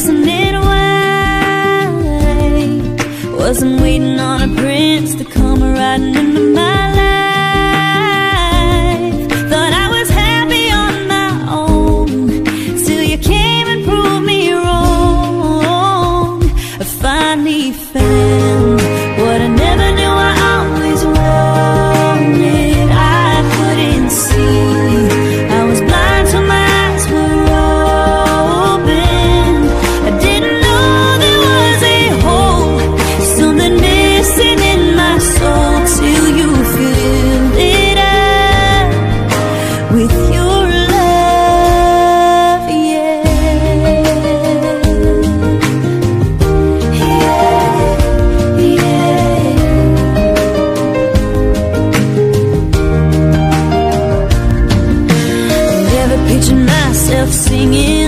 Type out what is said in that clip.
dressing in white. Wasn't waiting on a prince to come riding into my life. Thought I was happy on my own. Till you came and proved me wrong. I finally found. myself singing.